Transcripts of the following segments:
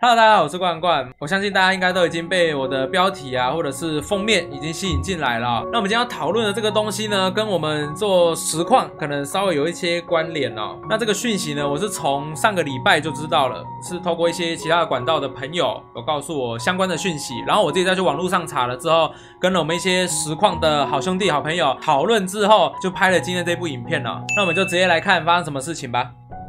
Hello，大家好，我是冠冠。我相信大家应该都已经被我的标题啊，或者是封面已经吸引进来了。那我们今天要讨论的这个东西呢，跟我们做实况可能稍微有一些关联哦。那这个讯息呢，我是从上个礼拜就知道了，是透过一些其他管道的朋友有告诉我相关的讯息，然后我自己再去网络上查了之后，跟了我们一些实况的好兄弟、好朋友讨论之后，就拍了今天这部影片了。那我们就直接来看发生什么事情吧。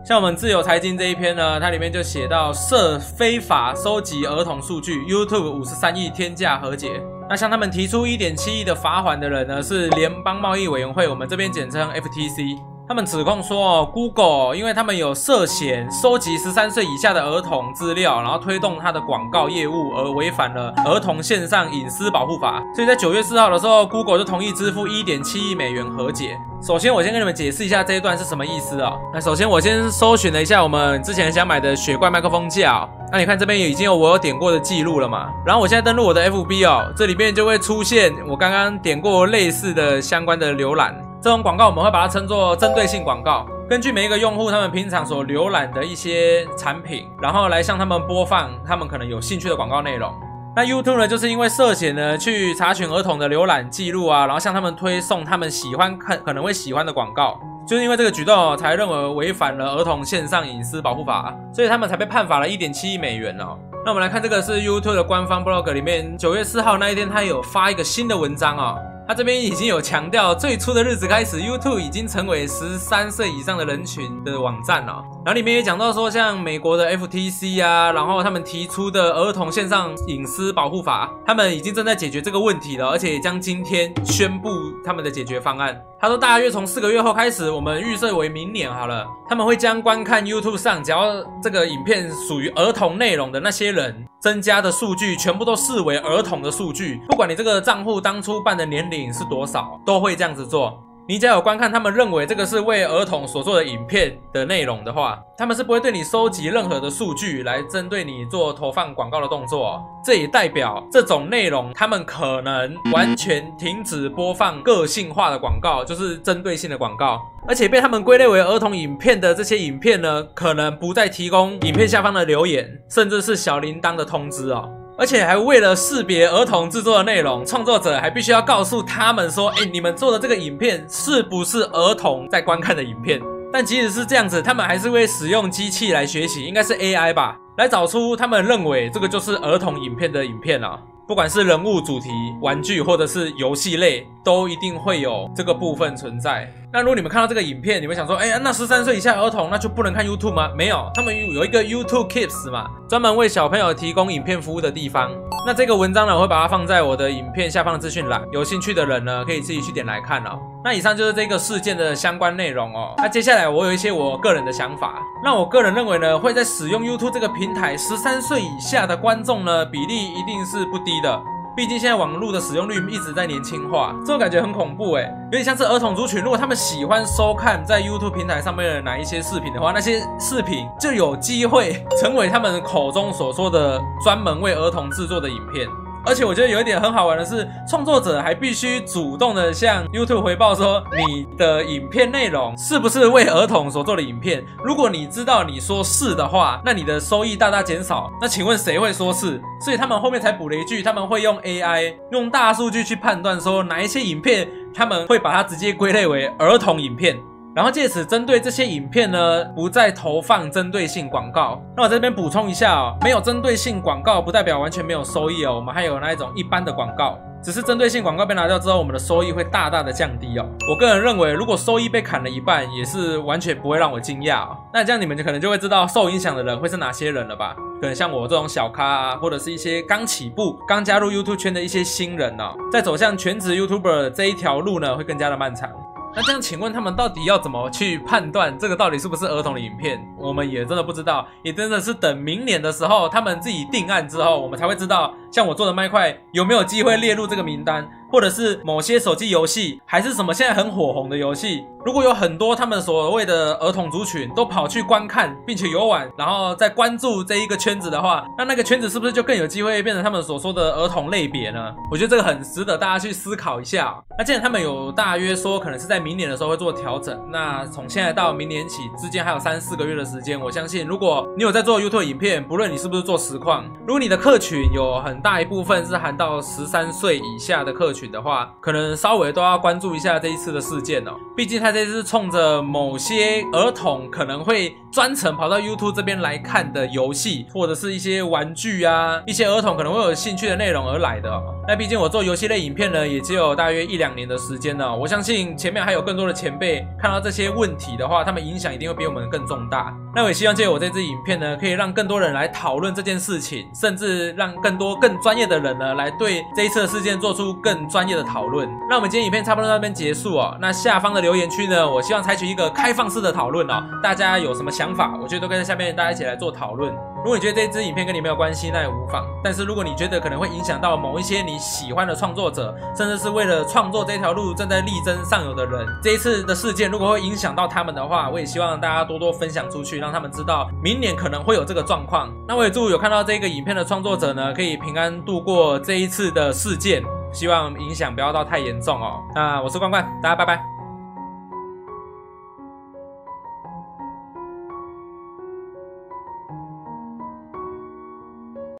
像我们自由财经这一篇呢，它里面就写到涉非法收集儿童数据，YouTube 五十三亿天价和解。那向他们提出一点七亿的罚款的人呢，是联邦贸易委员会，我们这边简称 FTC。他们指控说，，Google 因为他们有涉嫌收集十三岁以下的儿童资料，然后推动它的广告业务，而违反了儿童线上隐私保护法。所以在九月四号的时候，Google 就同意支付一点七亿美元和解。首先，我先跟你们解释一下这一段是什么意思啊？那首先，我先搜寻了一下我们之前想买的雪怪麦克风架。那你看这边已经有我有点过的记录了嘛？然后我现在登录我的 FB 哦，这里面就会出现我刚刚点过类似的相关的浏览。这种广告我们会把它称作针对性广告，根据每一个用户他们平常所浏览的一些产品，然后来向他们播放他们可能有兴趣的广告内容。那 YouTube 呢，就是因为涉嫌呢去查询儿童的浏览记录啊，然后向他们推送他们喜欢看可能会喜欢的广告，就是因为这个举动才认为违反了儿童线上隐私保护法，所以他们才被判罚了一点七亿美元哦。那我们来看这个是 YouTube 的官方 blog 里面九月四号那一天，他有发一个新的文章哦。他这边已经有强调，最初的日子开始，YouTube 已经成为十三岁以上的人群的网站了。然后里面也讲到说，像美国的 FTC 啊，然后他们提出的儿童线上隐私保护法，他们已经正在解决这个问题了，而且也将今天宣布他们的解决方案。他说，大约从四个月后开始，我们预设为明年好了，他们会将观看 YouTube 上只要这个影片属于儿童内容的那些人增加的数据，全部都视为儿童的数据，不管你这个账户当初办的年龄是多少，都会这样子做。你只要有观看他们认为这个是为儿童所做的影片的内容的话，他们是不会对你收集任何的数据来针对你做投放广告的动作。这也代表这种内容，他们可能完全停止播放个性化的广告，就是针对性的广告。而且被他们归类为儿童影片的这些影片呢，可能不再提供影片下方的留言，甚至是小铃铛的通知哦。而且还为了识别儿童制作的内容，创作者还必须要告诉他们说：“哎，你们做的这个影片是不是儿童在观看的影片？”但即使是这样子，他们还是会使用机器来学习，应该是 AI 吧，来找出他们认为这个就是儿童影片的影片啊。不管是人物主题、玩具，或者是游戏类，都一定会有这个部分存在。那如果你们看到这个影片，你们想说，哎呀，那十三岁以下儿童那就不能看 YouTube 吗？没有，他们有一个 YouTube Kids 嘛，专门为小朋友提供影片服务的地方。那这个文章呢，我会把它放在我的影片下方的资讯栏，有兴趣的人呢，可以自己去点来看哦。那以上就是这个事件的相关内容哦。那接下来我有一些我个人的想法。那我个人认为呢，会在使用 YouTube 这个平台，十三岁以下的观众呢，比例一定是不低的。毕竟现在网络的使用率一直在年轻化，这种感觉很恐怖哎，有点像是儿童族群。如果他们喜欢收看在 YouTube 平台上面的哪一些视频的话，那些视频就有机会成为他们口中所说的专门为儿童制作的影片。而且我觉得有一点很好玩的是，创作者还必须主动的向 YouTube 回报说你的影片内容是不是为儿童所做的影片。如果你知道你说是的话，那你的收益大大减少。那请问谁会说是？所以他们后面才补了一句，他们会用 AI 用大数据去判断说哪一些影片他们会把它直接归类为儿童影片。然后借此针对这些影片呢，不再投放针对性广告。那我这边补充一下哦，没有针对性广告不代表完全没有收益哦。我们还有那一种一般的广告，只是针对性广告被拿掉之后，我们的收益会大大的降低哦。我个人认为，如果收益被砍了一半，也是完全不会让我惊讶哦。那这样你们就可能就会知道受影响的人会是哪些人了吧？可能像我这种小咖啊，或者是一些刚起步、刚加入 YouTube 圈的一些新人呢，在走向全职 YouTuber 这一条路呢，会更加的漫长。那这样，请问他们到底要怎么去判断这个到底是不是儿童的影片？我们也真的不知道，也真的是等明年的时候，他们自己定案之后，我们才会知道，像我做的麦块有没有机会列入这个名单，或者是某些手机游戏，还是什么现在很火红的游戏，如果有很多他们所谓的儿童族群都跑去观看，并且游玩，然后再关注这一个圈子的话，那那个圈子是不是就更有机会变成他们所说的儿童类别呢？我觉得这个很值得大家去思考一下。那既然他们有大约说可能是在明年的时候会做调整，那从现在到明年起之间还有三四个月的时间，我相信如果你有在做 YouTube 影片，不论你是不是做实况，如果你的客群有很大一部分是含到十三岁以下的客群的话，可能稍微都要关注一下这一次的事件哦。毕竟他这次冲着某些儿童可能会专程跑到 YouTube 这边来看的游戏，或者是一些玩具啊，一些儿童可能会有兴趣的内容而来的。那毕竟我做游戏类影片呢，也只有大约一两年的时间呢。我相信前面还有更多的前辈看到这些问题的话，他们影响一定会比我们更重大。那我也希望借我这支影片呢，可以让更多人来讨论这件事情，甚至让更多更专业的人呢，来对这一次的事件做出更专业的讨论。那我们今天影片差不多到这边结束哦。那下方的留言区呢，我希望采取一个开放式的讨论哦。大家有什么想法，我觉得都可以在下面大家一起来做讨论。如果你觉得这支影片跟你没有关系，那也无妨。但是如果你觉得可能会影响到某一些你喜欢的创作者，甚至是为了创作这条路正在力争上游的人，这一次的事件如果会影响到他们的话，我也希望大家多多分享出去，让他们知道明年可能会有这个状况。那我也祝有看到这个影片的创作者呢，可以平安度过这一次的事件，希望影响不要到太严重哦。那我是关关，大家拜拜。